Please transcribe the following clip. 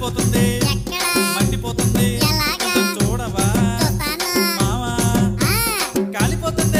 మండిపోతుంది. మండిపోతుంది. చూడవా? మావా? కాలిపోతుంది.